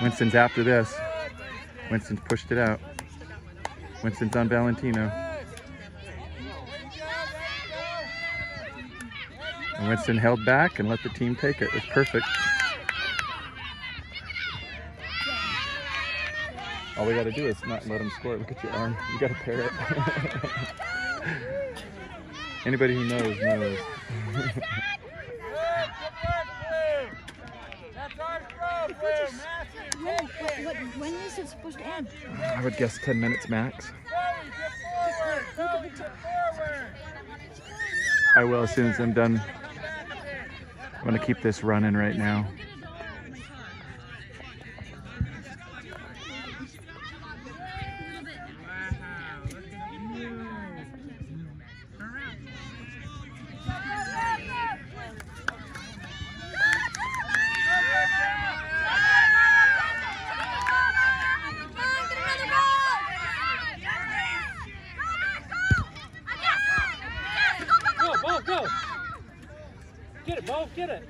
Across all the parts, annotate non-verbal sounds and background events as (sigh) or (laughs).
Winston's after this. Winston's pushed it out. Winston's on Valentino. And Winston held back and let the team take it. It's perfect. All we gotta do is not let him score. Look at your arm. You gotta pair it. (laughs) Anybody who knows, knows. When, what, when is it supposed to end? I would guess 10 minutes max. I will as soon as I'm done. I'm gonna keep this running right now. Get it, Bo, get it.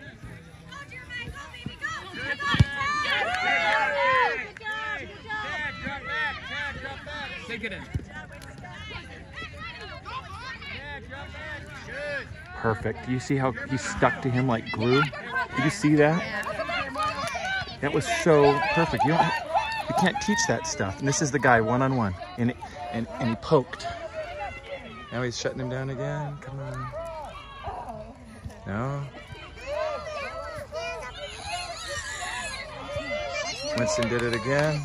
Take it in. Perfect. Do you see how he stuck to him like glue? Did you see that? That was so perfect. You don't, you can't teach that stuff. And this is the guy one on one, and and and he poked. Now he's shutting him down again. Come on. No. Winston did it again.